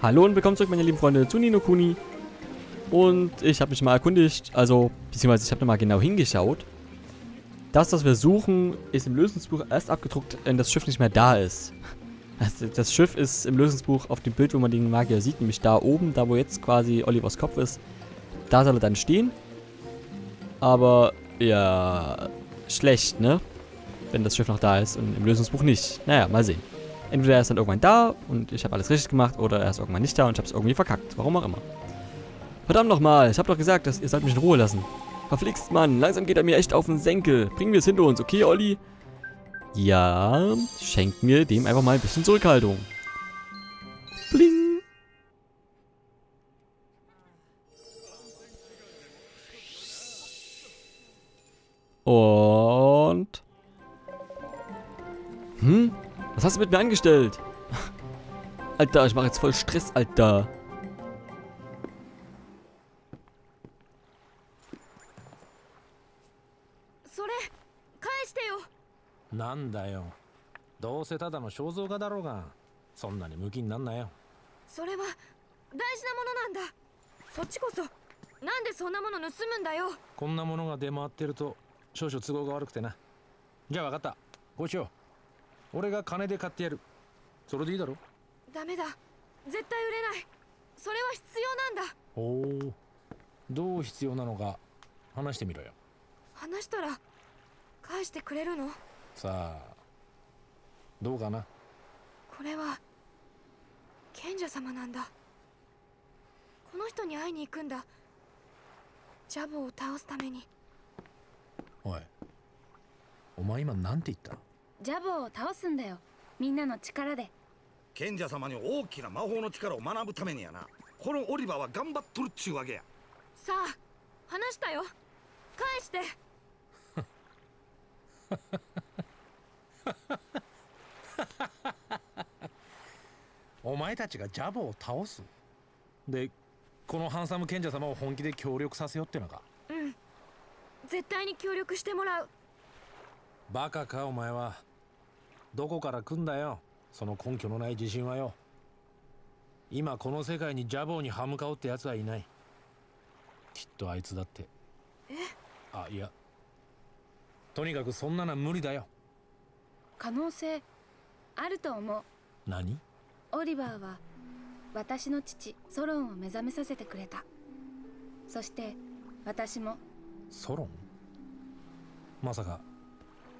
Hallo und willkommen zurück, meine lieben Freunde, zu Nino Kuni. Und ich habe mich mal erkundigt, also, beziehungsweise ich habe mal genau hingeschaut. Das, was wir suchen, ist im Lösungsbuch erst abgedruckt, wenn das Schiff nicht mehr da ist. Also das Schiff ist im Lösungsbuch auf dem Bild, wo man den Magier sieht, nämlich da oben, da wo jetzt quasi Olivers Kopf ist. Da soll er dann stehen. Aber, ja, schlecht, ne? Wenn das Schiff noch da ist und im Lösungsbuch nicht. Naja, mal sehen. Entweder er ist dann irgendwann da und ich habe alles richtig gemacht oder er ist irgendwann nicht da und ich habe es irgendwie verkackt. Warum auch immer. Verdammt nochmal, ich habe doch gesagt, dass ihr sollt mich in Ruhe lassen. Verflixt, Mann, langsam geht er mir echt auf den Senkel. Bringen wir es hinter uns, okay, Olli? Ja, schenkt mir dem einfach mal ein bisschen Zurückhaltung. Bling. Und... Hm? Was hast du mit mir angestellt? Alter, ich mache jetzt voll Stress, Alter. So 返してよなんだよどうせただの肖像画だろうがそんなにムキになんなよそれは大事なものなんだそっちこそなんでそんなもの盗むんだよこんなものが出回ってると少々都合が悪くてなじゃあ分かったこうしよう俺が金で買ってやる。それでいいだろ？ダメだ。絶対売れない。それは必要なんだ。おおどう必要なのか話してみろよ。話したら返してくれるの？さあどうかな？これは賢者様なんだ。この人に会いに行くんだ。ジャボを倒すために。おい。お前今なんて言った？ジャボを倒すんだよ。みんなの力で。賢者様に大きな魔法の力を学ぶためにやな。このオリバーは頑張っとるっちゅうわけや。さあ話したよ。返して。お前たちがジャボを倒す？でこのハンサム賢者様を本気で協力させようってのか？うん。絶対に協力してもらう。バカかお前はどこから来んだよ。その根拠のない自信はよ。今この世界にジャボーに歯向かおうってやつはいない。きっとあいつだって。え？あいや。とにかくそんなのは無理だよ。可能性あると思う。何？オリバーは私の父ソロンを目覚めさせてくれた。そして私も。ソロン？まさか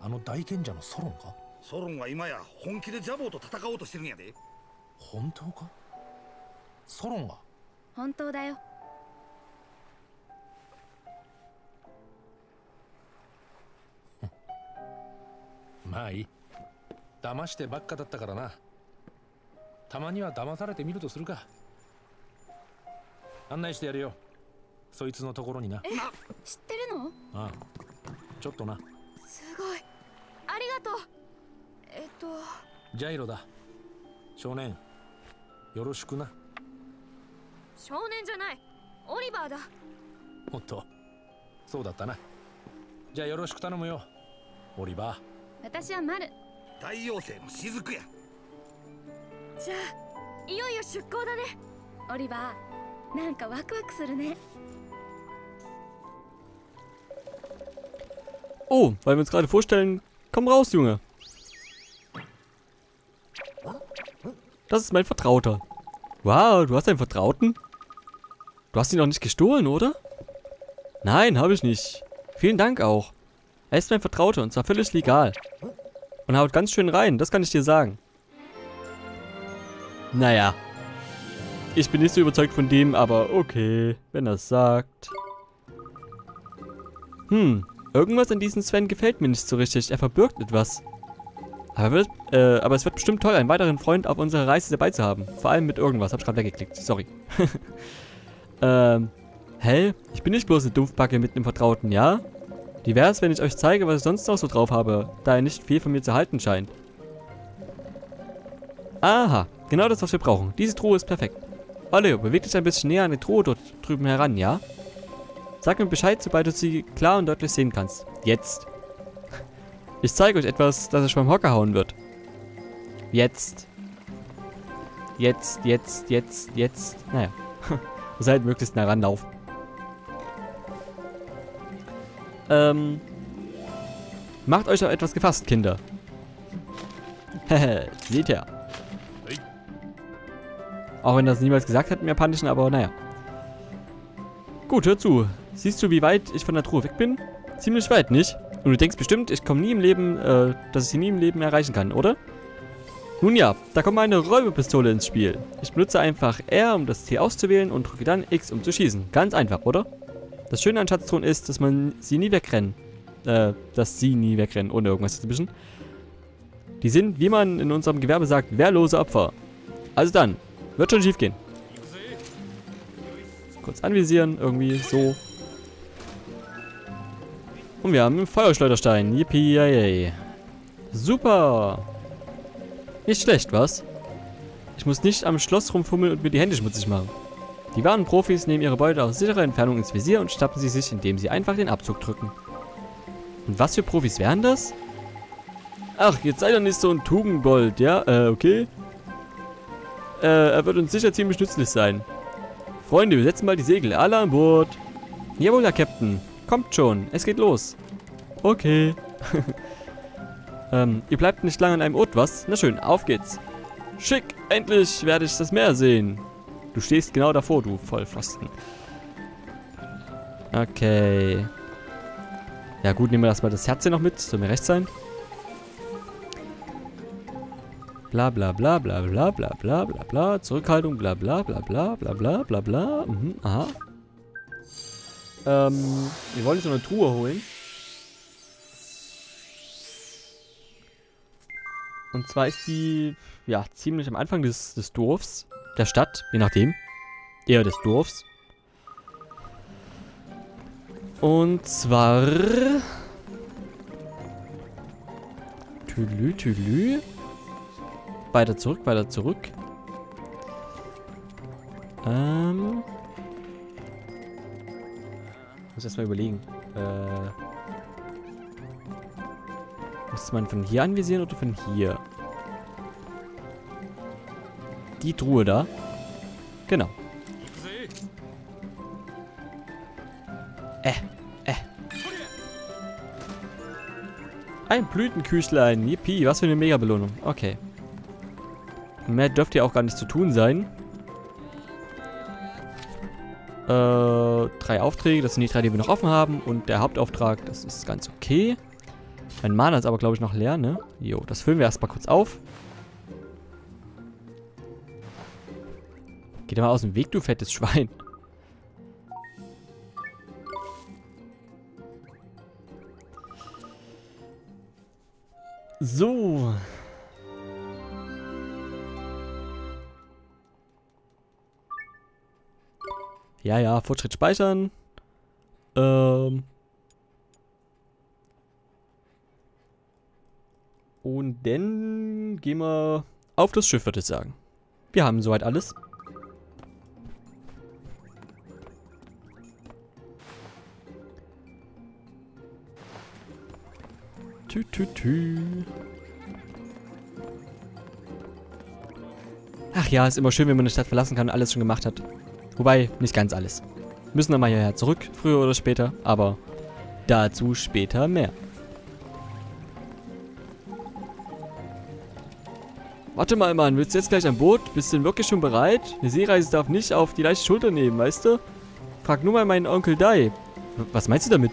あの大賢者のソロンか？ソロンは今や本気でジャボーと戦おうとしてるんやで。本当か？ソロンが？本当だよ。まあいい。騙してばっかだったからな。たまには騙されてみるとするか。案内してやるよ。そいつのところにな。知ってるの？ああ。ちょっとな。すごいと。ジャイロだ。少年。よろしくな。少年じゃない。オリバーだ。おっと。そうだったな。じゃあよろしく頼むよ。オリバ私はマル。太陽星の雫や。じゃあいよいよ出航だね。オリバー。なんかワクワクするね。Oh, weil wir uns gerade vorstellen, komm raus, Junge. Das ist mein Vertrauter. Wow, du hast einen Vertrauten? Du hast ihn noch nicht gestohlen, oder? Nein, habe ich nicht. Vielen Dank auch. Er ist mein Vertrauter und zwar völlig legal. Und haut ganz schön rein, das kann ich dir sagen. Naja. Ich bin nicht so überzeugt von dem, aber okay, wenn er es sagt. Hm, irgendwas an diesem Sven gefällt mir nicht so richtig. Er verbirgt etwas. Aber, wird, äh, aber es wird bestimmt toll, einen weiteren Freund auf unserer Reise dabei zu haben. Vor allem mit irgendwas. Hab ich gerade weggeklickt. Sorry. ähm, hä? Ich bin nicht bloß eine Dumpfbacke mit einem Vertrauten, ja? Wie wär's, wenn ich euch zeige, was ich sonst noch so drauf habe, da ihr nicht viel von mir zu halten scheint? Aha, genau das, was wir brauchen. Diese Truhe ist perfekt. Oleo, beweg dich ein bisschen näher an die Truhe dort drüben heran, ja? Sag mir Bescheid, sobald du sie klar und deutlich sehen kannst. Jetzt. Ich zeige euch etwas, das euch beim Hocker hauen wird. Jetzt. Jetzt, jetzt, jetzt, jetzt. Naja. Muss halt möglichst nah ranlaufen. Ähm. Macht euch auf etwas gefasst, Kinder. Hehe, seht ihr. Auch wenn das niemals gesagt hat im Japanischen, aber naja. Gut, hör zu. Siehst du, wie weit ich von der Truhe weg bin? Ziemlich weit, nicht? Und du denkst bestimmt, ich komme nie im Leben, äh, dass ich sie nie im Leben erreichen kann, oder? Nun ja, da kommt meine Räuberpistole ins Spiel. Ich benutze einfach R, um das T auszuwählen und drücke dann X, um zu schießen. Ganz einfach, oder? Das Schöne an Schatztruhen ist, dass man sie nie wegrennen. Äh, dass sie nie wegrennen, ohne irgendwas dazwischen. Die sind, wie man in unserem Gewerbe sagt, wehrlose Opfer. Also dann, wird schon schief gehen. Kurz anvisieren, irgendwie so. Und wir haben einen Feuerschleuderstein. Yippie. Super. Nicht schlecht, was? Ich muss nicht am Schloss rumfummeln und mir die Hände schmutzig machen. Die wahren Profis nehmen ihre Beute aus sicherer Entfernung ins Visier und schnappen sie sich, indem sie einfach den Abzug drücken. Und was für Profis wären das? Ach, jetzt sei doch nicht so ein Tugendbold, ja? Äh, okay. Äh, er wird uns sicher ziemlich nützlich sein. Freunde, wir setzen mal die Segel. Alle an Bord. Jawohl, Herr Captain. Kommt schon, es geht los. Okay. ähm, ihr bleibt nicht lange an einem Ort, was? Na schön, auf geht's. Schick, endlich werde ich das Meer sehen. Du stehst genau davor, du Vollpfosten. Okay. Ja gut, nehmen wir erstmal das Herz hier noch mit. Soll mir recht sein. Bla bla bla bla bla bla bla bla bla. Zurückhaltung, bla bla bla bla bla bla bla bla. Mhm, aha. Ähm, wir wollen jetzt noch eine Truhe holen. Und zwar ist die, ja, ziemlich am Anfang des, des Dorfs. Der Stadt, je nachdem. Eher des Dorfs. Und zwar... Tülü, tülü. Weiter zurück, weiter zurück. Ähm... Muss erstmal überlegen. Äh... Muss man von hier anvisieren oder von hier? Die Truhe da. Genau. Äh, äh. Ein Blütenküchlein. Yippie, was für eine Mega-Belohnung. Okay. Mehr dürfte ja auch gar nicht zu tun sein. Äh, drei Aufträge. Das sind die drei, die wir noch offen haben. Und der Hauptauftrag, das ist ganz okay. Mein Mana ist aber, glaube ich, noch leer, ne? Jo, das füllen wir erstmal kurz auf. Geh doch mal aus dem Weg, du fettes Schwein. So. Ja, ja, Fortschritt speichern. Ähm. Und dann gehen wir auf das Schiff, würde ich sagen. Wir haben soweit alles. Tü, tü, tü. Ach ja, ist immer schön, wenn man eine Stadt verlassen kann und alles schon gemacht hat. Wobei, nicht ganz alles. Müssen wir mal hierher zurück, früher oder später, aber dazu später mehr. Warte mal, Mann, willst du jetzt gleich an Boot? Bist du denn wirklich schon bereit? Eine Seereise darf nicht auf die leichte Schulter nehmen, weißt du? Frag nur mal meinen Onkel Dai. Was meinst du damit?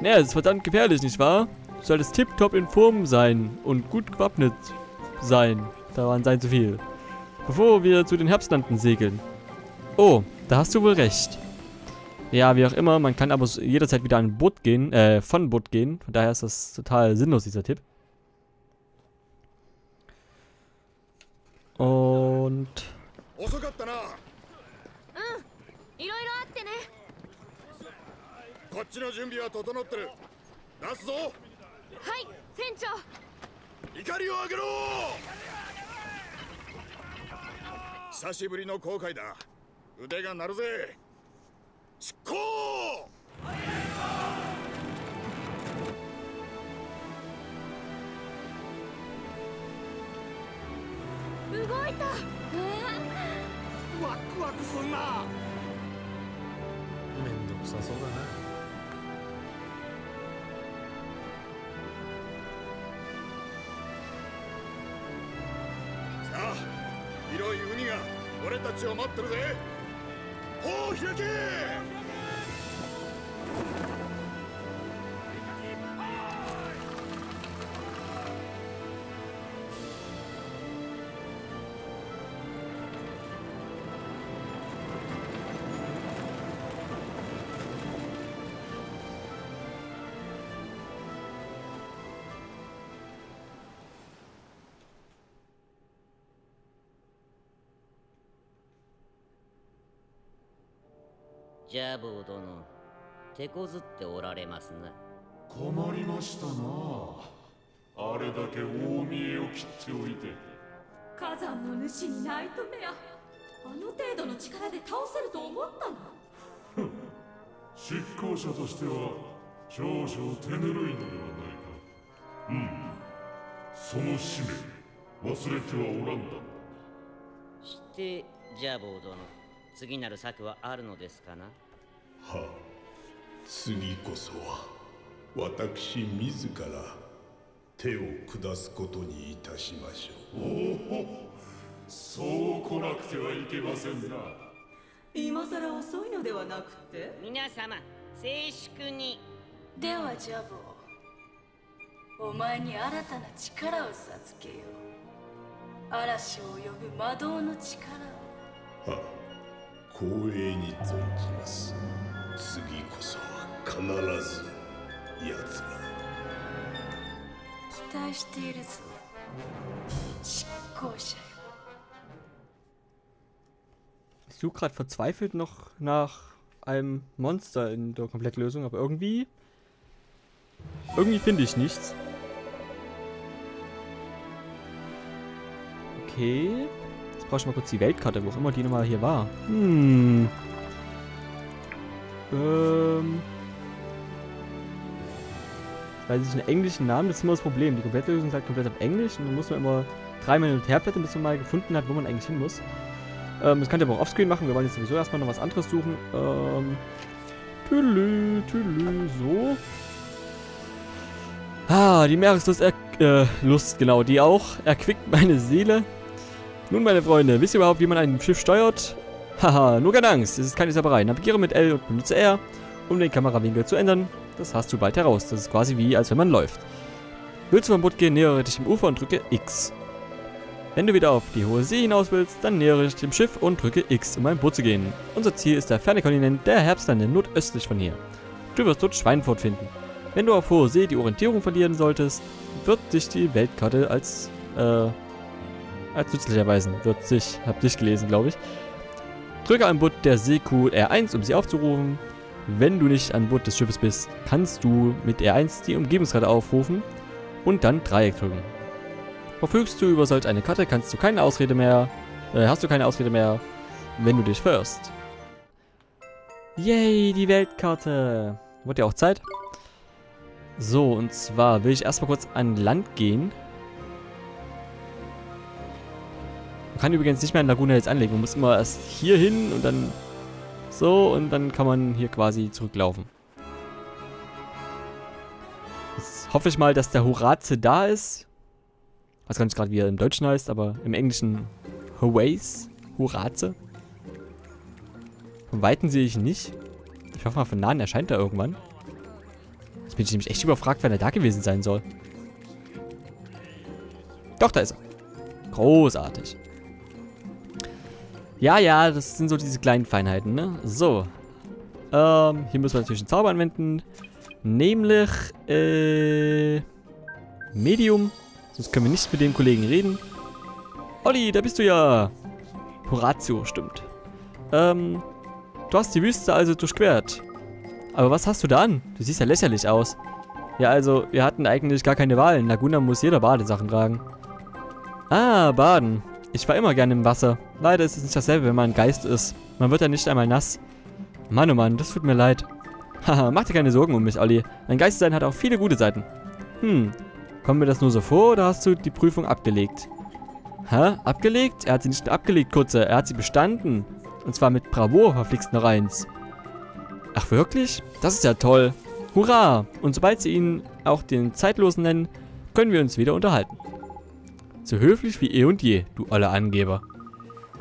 Naja, es ist verdammt gefährlich, nicht wahr? Du solltest tipptopp in Form sein und gut gewappnet sein. Da waren sein zu viel. Bevor wir zu den Herbstlanden segeln. Oh, da hast du wohl recht. Ja, wie auch immer, man kann aber jederzeit wieder an Boot gehen, äh, von Boot gehen. Von daher ist das total sinnlos, dieser Tipp. Und... 腕が鳴るぜ。出航動いた。え惑すんな。めんどくさそうだな。さあ広い海が俺たちを待ってるぜ无雪记ジャボー殿。手こずっておられますな。困りましたな。あれだけ大見えを切っておいて。火山の主にナイトメアあの程度の力で倒せると思ったの。執行者としては少々手ぬるいのではないか。うん。その使命忘れてはおらんだ。してジャボー殿。次なる策はあるのですかなはあ次こそは私自ら手を下すことにいたしましょう。おおそう来なくてはいけませんな。今さら遅いのではなくて？皆様静粛に。ではジャボ。ーお前に新たな力を授けよう。嵐を呼ぶ魔導の力を。はあ光栄に存じます次こそは必ず奴が期待しているぞ執行者よ Ich suche gerade verzweifelt noch nach einem Monster in der Komplettlösung, aber irgendwie. Irgendwie finde ich nichts. Okay. Jetzt brauche ich mal kurz die Weltkarte, wo auch immer die nochmal hier war. Hm. Ähm. Weiß ich einen englischen Namen, das ist immer das Problem. Die Komplettlösung ist halt komplett auf Englisch und dann muss man immer dreimal hin und her blättern, bis man mal gefunden hat, wo man eigentlich hin muss. Ähm, das könnt ihr aber auch offscreen machen. Wir wollen jetzt sowieso erstmal noch was anderes suchen. Ähm. Tülü, tülü, so. Ah, die Meereslust, er äh, Lust, genau, die auch. Erquickt meine Seele. Nun, meine Freunde, wisst ihr überhaupt, wie man ein Schiff steuert? Haha, nur keine Angst, es ist keine Saberei. Navigiere mit L und benutze R, um den Kamerawinkel zu ändern. Das hast du bald heraus. Das ist quasi wie, als wenn man läuft. Willst du vom Boot gehen, nähere dich dem Ufer und drücke X. Wenn du wieder auf die hohe See hinaus willst, dann nähere dich dem Schiff und drücke X, um ein Boot zu gehen. Unser Ziel ist der ferne Kontinent der Herbstlande nordöstlich von hier. Du wirst dort Schweinfurt finden. Wenn du auf hoher See die Orientierung verlieren solltest, wird dich die Weltkarte als, äh, als nützlich erweisen. Wird sich, hab dich gelesen, glaube ich. Drücke am Boot der Seekuh R1, um sie aufzurufen. Wenn du nicht an Bord des Schiffes bist, kannst du mit R1 die Umgebungskarte aufrufen und dann Dreieck drücken. Verfügst du über solch eine Karte, kannst du keine Ausrede mehr, äh, hast du keine Ausrede mehr, wenn du dich verirrst. Yay, die Weltkarte. Wird ja auch Zeit. So, und zwar will ich erstmal kurz an Land gehen. Kann übrigens nicht mehr in Laguna jetzt anlegen. Man muss immer erst hier hin und dann so und dann kann man hier quasi zurücklaufen. Jetzt hoffe ich mal, dass der Horaze da ist. Ich weiß gar nicht gerade, wie er im Deutschen heißt, aber im Englischen Horace. Horaze. Von Weitem sehe ich ihn nicht. Ich hoffe mal, von Nahen erscheint er irgendwann. Jetzt bin ich nämlich echt überfragt, wann er da gewesen sein soll. Doch, da ist er. Großartig. Ja, ja, das sind so diese kleinen Feinheiten, ne? So. Ähm, hier müssen wir natürlich einen Zauber anwenden. Nämlich, äh, Medium. Sonst können wir nicht mit dem Kollegen reden. Olli, da bist du ja. Horatio, stimmt. Ähm, du hast die Wüste also durchquert. Aber was hast du da an? Du siehst ja lächerlich aus. Ja, also, wir hatten eigentlich gar keine Wahl. In Laguna muss jeder Badesachen tragen. Ah, baden. Ich war immer gerne im Wasser. Leider ist es nicht dasselbe, wenn man ein Geist ist. Man wird ja nicht einmal nass. Mann, oh Mann, das tut mir leid. Haha, mach dir keine Sorgen um mich, Olli. Ein Geist sein hat auch viele gute Seiten. Hm, kommt mir das nur so vor oder hast du die Prüfung abgelegt? Hä? Abgelegt? Er hat sie nicht abgelegt, Kurze. Er hat sie bestanden. Und zwar mit Bravour verflixt noch eins. Ach wirklich? Das ist ja toll. Hurra! Und sobald sie ihn auch den Zeitlosen nennen, können wir uns wieder unterhalten. So höflich wie eh und je, du oller Angeber.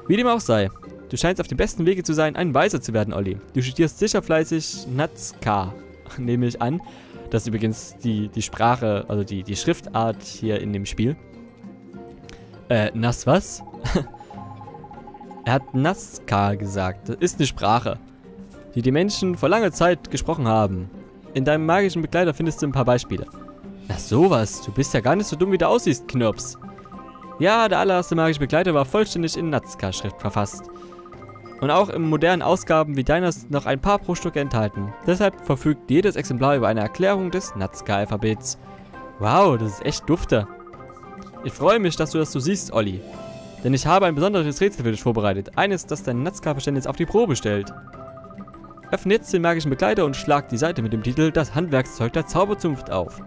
Wie dem auch sei, du scheinst auf dem besten Wege zu sein, ein Weiser zu werden, Olli. Du studierst sicher fleißig Nazca, nehme ich an. Das ist übrigens die, die Sprache, also die, die Schriftart hier in dem Spiel. Äh, Nas was? er hat Nazca gesagt. Das ist eine Sprache, die die Menschen vor langer Zeit gesprochen haben. In deinem magischen Begleiter findest du ein paar Beispiele. Na sowas, du bist ja gar nicht so dumm, wie du aussiehst, Knirps. Ja, der allererste magische Begleiter war vollständig in Nazca-Schrift verfasst. Und auch in modernen Ausgaben wie deiner sind noch ein paar pro Stück enthalten. Deshalb verfügt jedes Exemplar über eine Erklärung des Nazca-Alphabets. Wow, das ist echt dufte. Ich freue mich, dass du das so siehst, Olli. Denn ich habe ein besonderes Rätsel für dich vorbereitet. Eines, das dein Nazca-Verständnis auf die Probe stellt. Öffne jetzt den magischen Begleiter und schlag die Seite mit dem Titel Das Handwerkszeug der Zauberzunft auf.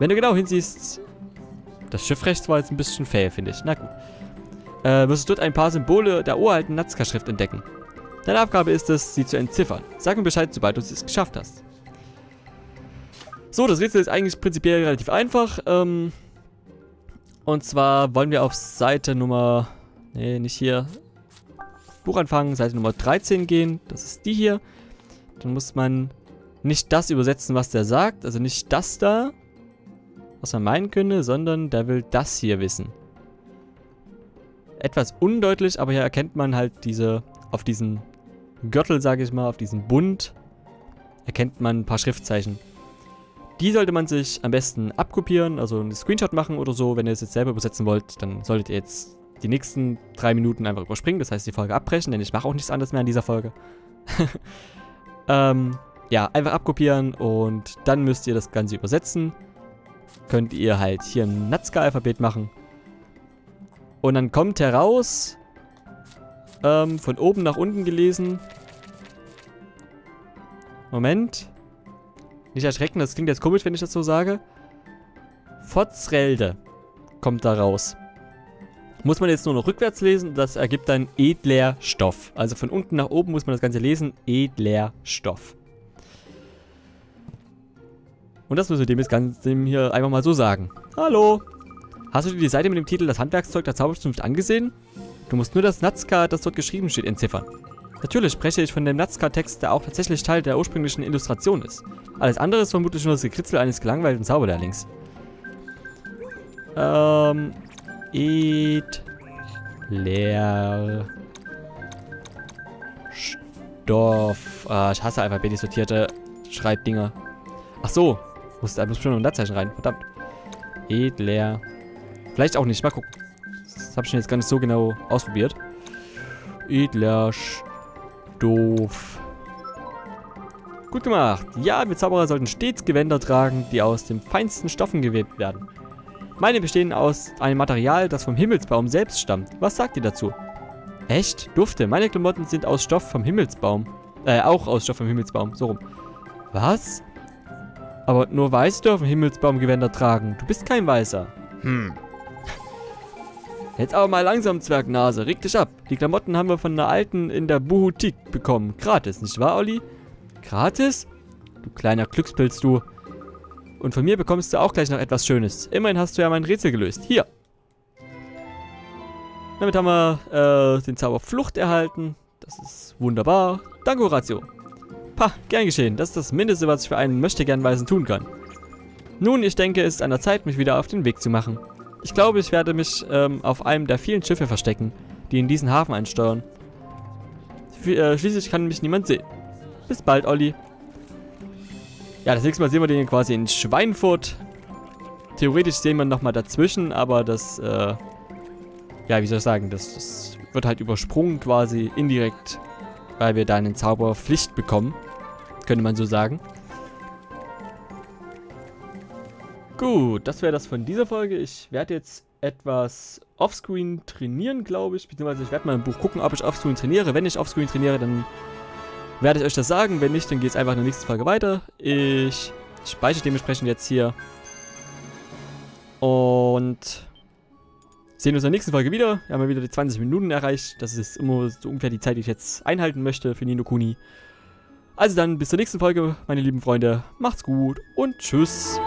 Wenn du genau hinsiehst... Das Schiff rechts war jetzt ein bisschen fail, finde ich. Na gut. Äh, wirst du dort ein paar Symbole der uralten Nazca-Schrift entdecken. Deine Aufgabe ist es, sie zu entziffern. Sag mir Bescheid, sobald du es geschafft hast. So, das Rätsel ist eigentlich prinzipiell relativ einfach. Ähm, und zwar wollen wir auf Seite Nummer... Nee, nicht hier. Buchanfang, Seite Nummer 13 gehen. Das ist die hier. Dann muss man nicht das übersetzen, was der sagt. Also nicht das da, was man meinen könnte, sondern der will das hier wissen. Etwas undeutlich, aber hier erkennt man halt diese, auf diesen Gürtel, sage ich mal, auf diesen Bund, erkennt man ein paar Schriftzeichen. Die sollte man sich am besten abkopieren, also einen Screenshot machen oder so. Wenn ihr es jetzt selber übersetzen wollt, dann solltet ihr jetzt die nächsten drei Minuten einfach überspringen. Das heißt, die Folge abbrechen, denn ich mache auch nichts anderes mehr in dieser Folge. ähm, ja, einfach abkopieren und dann müsst ihr das Ganze übersetzen. Könnt ihr halt hier ein Nazca-Alphabet machen. Und dann kommt heraus, ähm, von oben nach unten gelesen. Moment. Nicht erschrecken, das klingt jetzt komisch, wenn ich das so sage. Fotzrelde kommt da raus. Muss man jetzt nur noch rückwärts lesen, das ergibt dann edler Stoff. Also von unten nach oben muss man das Ganze lesen, edler Stoff. Und das müssen wir dem jetzt ganz dem hier einfach mal so sagen. Hallo! Hast du dir die Seite mit dem Titel Das Handwerkszeug der Zauberzunft angesehen? Du musst nur das Nazca, das dort geschrieben steht, entziffern. Natürlich spreche ich von dem Nazca-Text, der auch tatsächlich Teil der ursprünglichen Illustration ist. Alles andere ist vermutlich nur das Gekritzel eines gelangweilten Zauberlehrlings. Ähm, Ed leer Stoff. Ah, ich hasse alphabetisch sortierte Schreibdinger. Ach so. Muss da schon ein Leerzeichen rein. Verdammt. Edler. Vielleicht auch nicht. Mal gucken. Das habe ich jetzt gar nicht so genau ausprobiert. Edler Stoff. Gut gemacht. Ja, wir Zauberer sollten stets Gewänder tragen, die aus den feinsten Stoffen gewebt werden. Meine bestehen aus einem Material, das vom Himmelsbaum selbst stammt. Was sagt ihr dazu? Echt? Dufte. Meine Klamotten sind aus Stoff vom Himmelsbaum. Äh, auch aus Stoff vom Himmelsbaum. So rum. Was? Aber nur Weiße dürfen Himmelsbaumgewänder tragen. Du bist kein Weißer. Hm. Jetzt aber mal langsam, Zwergnase. Reg dich ab. Die Klamotten haben wir von einer Alten in der Buhutik bekommen. Gratis, nicht wahr, Olli? Gratis? Du kleiner Glückspilz, du. Und von mir bekommst du auch gleich noch etwas Schönes. Immerhin hast du ja mein Rätsel gelöst. Hier. Damit haben wir äh, den Zauber Flucht erhalten. Das ist wunderbar. Danke, Horatio. Pah, gern geschehen. Das ist das Mindeste, was ich für einen Möchtegernweisen tun kann. Nun, ich denke, es ist an der Zeit, mich wieder auf den Weg zu machen. Ich glaube, ich werde mich ähm, auf einem der vielen Schiffe verstecken, die in diesen Hafen einsteuern. äh, schließlich kann mich niemand sehen. Bis bald, Olli. Ja, das nächste Mal sehen wir den quasi in Schweinfurt. Theoretisch sehen wir nochmal dazwischen, aber das, äh, ja, wie soll ich sagen, das, das wird halt übersprungen quasi indirekt, weil wir da einen Zauberpflicht bekommen. Könnte man so sagen. Gut, das wäre das von dieser Folge. Ich werde jetzt etwas offscreen trainieren, glaube ich. Beziehungsweise ich werde mal im Buch gucken, ob ich offscreen trainiere. Wenn ich offscreen trainiere, dann werde ich euch das sagen. Wenn nicht, dann geht es einfach in der nächsten Folge weiter. Ich speichere dementsprechend jetzt hier. Und sehen uns in der nächsten Folge wieder. Wir haben ja wieder die 20 Minuten erreicht. Das ist immer so ungefähr die Zeit, die ich jetzt einhalten möchte für Nino Kuni. Also dann bis zur nächsten Folge, meine lieben Freunde. Macht's gut und tschüss.